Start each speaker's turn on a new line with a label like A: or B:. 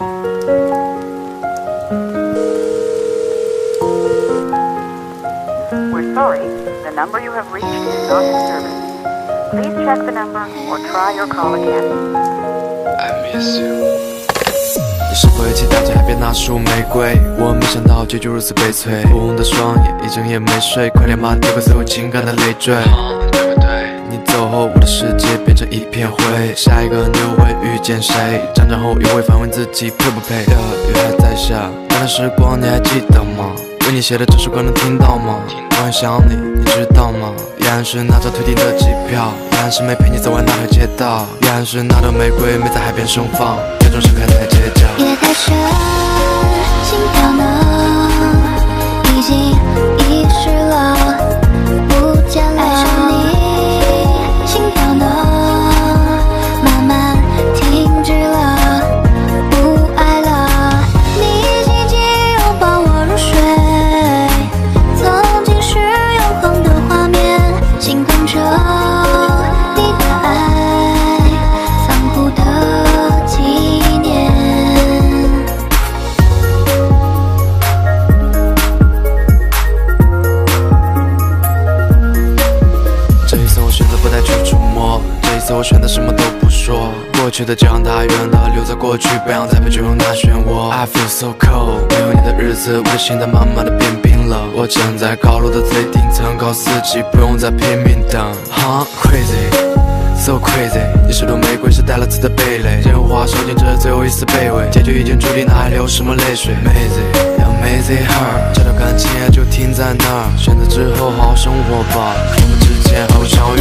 A: We're sorry, the number you have reached is not in service. Please check the number or try your call again.
B: I miss you。你是否也期待着海边那束玫瑰？我没想到结局如此悲催，红红的双眼，一整夜没睡，快点把丢给所有情感的累赘。走后，我的世界变成一片灰。下一个你又会遇见谁？长大后又会反问自己配不配？雨还在下，那段时光你还记得吗？为你写的这首歌能听到吗？我很想你，你知道吗？依然是那张退订的机票，依然是没陪你走完那条街道，依然是那朵玫瑰没在海边盛放，最终盛开在街角。
C: 夜太深，
B: 次我选择什么都不说。过去的就让它远了，留在过去，不想再被卷入那漩涡。I feel so cold，没有你的日子，我的心在慢慢的变冰冷。我站在高楼的最顶层，告诉自己不用再拼命等。Huh crazy。So crazy，你是朵玫瑰，是带了刺的蓓蕾，烟花烧尽这最后一丝卑微，结局已经注定，那还流什么泪水？Amazing，amazing heart，这段感情也就停在那儿，选择之后好好生活吧。我们之间还会相遇？